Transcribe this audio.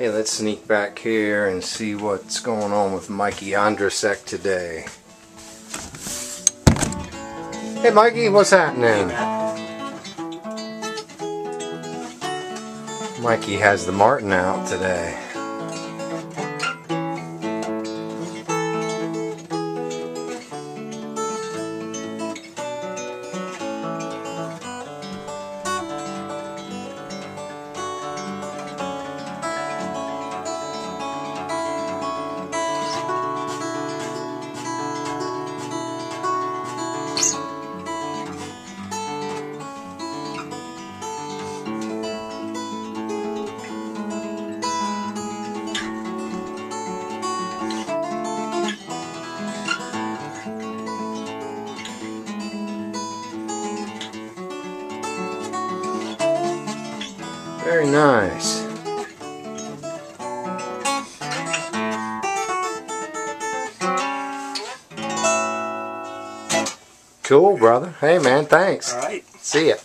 Hey, let's sneak back here and see what's going on with Mikey Ondrusek today. Hey Mikey, what's happening? Mikey has the Martin out today. Very nice. Cool, brother. Hey, man, thanks. All right. See ya.